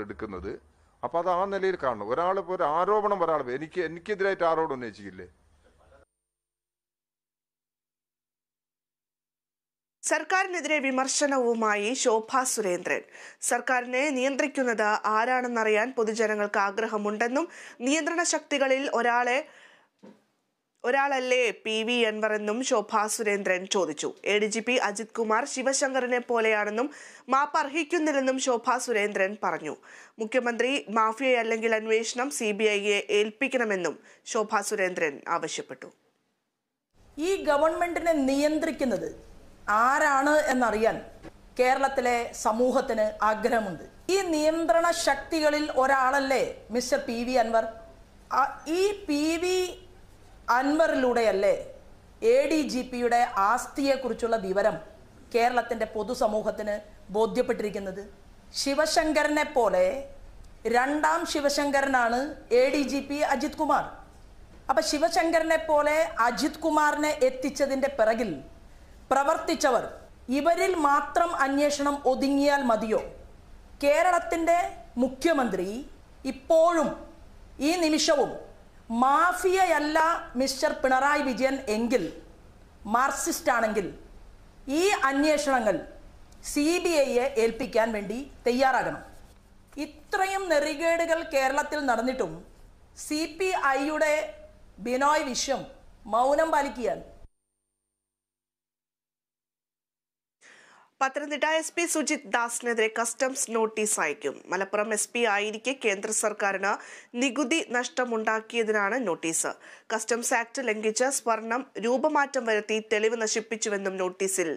എടുക്കുന്നത്. അപ്പൊ അത് ആ നിലയിൽ കാണണം. ഒരാൾ ഒരു ആരോപണം ഒരാൾ എനിക്ക് എനിക്കെതിരായിട്ട് ആരോപണം ഉന്നയിച്ചില്ലേ സർക്കാരിനെതിരെ വിമർശനവുമായി ശോഭ സുരേന്ദ്രൻ. സർക്കാരിനെ നിയന്ത്രിക്കുന്നത് ആരാണെന്നറിയാൻ പൊതുജനങ്ങൾക്ക് ആഗ്രഹമുണ്ടെന്നും നിയന്ത്രണ ശക്തികളിൽ ഒരാളെ ഒരാളല്ലേ പി വി അൻവർ എന്നും ശോഭ സുരേന്ദ്രൻ ചോദിച്ചു. A D G P Ajith Kumar ശിവശങ്കറിനെ പോലെയാണെന്നും മാപ്പ് അർഹിക്കുന്നില്ലെന്നും ശോഭ സുരേന്ദ്രൻ പറഞ്ഞു. മുഖ്യമന്ത്രി മാഫിയയല്ലെങ്കിൽ അന്വേഷണം സി ബി ഐയെ ഏൽപ്പിക്കണമെന്നും ശോഭ സുരേന്ദ്രൻ ആവശ്യപ്പെട്ടു. ഈ ഗവൺമെന്റിനെ നിയന്ത്രിക്കുന്നത് ആരാണ് എന്നറിയാൻ കേരളത്തിലെ സമൂഹത്തിന് ആഗ്രഹമുണ്ട്. ഈ നിയന്ത്രണ ശക്തികളിൽ ഒരാളല്ലേ മിസ്റ്റർ പി വി അൻവർ? ഈ പി വി അൻവറിലൂടെയല്ലേ എ ഡി ജി പിയുടെ ആസ്തിയെക്കുറിച്ചുള്ള വിവരം കേരളത്തിന്റെ പൊതുസമൂഹത്തിന് ബോധ്യപ്പെട്ടിരിക്കുന്നത്? ശിവശങ്കരനെ പോലെ രണ്ടാം ശിവശങ്കരനാണ് A D G P Ajith Kumar. അപ്പൊ ശിവശങ്കരനെ പോലെ അജിത് കുമാറിനെ എത്തിച്ചതിന്റെ പിറകിൽ പ്രവർത്തിച്ചവർ ഇവരിൽ മാത്രം അന്വേഷണം ഒതുങ്ങിയാൽ മതിയോ? കേരളത്തിന്റെ മുഖ്യമന്ത്രി ഇപ്പോഴും ഈ നിമിഷവും മാഫിയയല്ല മിസ്റ്റർ പിണറായി വിജയൻ എങ്കിൽ മാർക്സിസ്റ്റ് ആണെങ്കിൽ ഈ അന്വേഷണങ്ങൾ സി ബി ഐയെ ഏൽപ്പിക്കാൻ വേണ്ടി തയ്യാറാകണം. ഇത്രയും നെറികേടുകൾ കേരളത്തിൽ നടന്നിട്ടും സി പി ഐയുടെ ബിനോയ് വിശ്വം മൗനം പാലിക്കുകയാണ്. പത്തനംതിട്ട എസ് പി സുജിത് ദാസിനെതിരെ കസ്റ്റംസ് നോട്ടീസ് അയക്കും. മലപ്പുറം എസ് പി ആയിരിക്കെ കേന്ദ്ര സർക്കാരിന് നികുതി നഷ്ടമുണ്ടാക്കിയതിനാണ് നോട്ടീസ്. കസ്റ്റംസ് ആക്ട് ലംഘിച്ച് സ്വർണം രൂപമാറ്റം വരുത്തി തെളിവ് നശിപ്പിച്ചുവെന്നും നോട്ടീസിൽ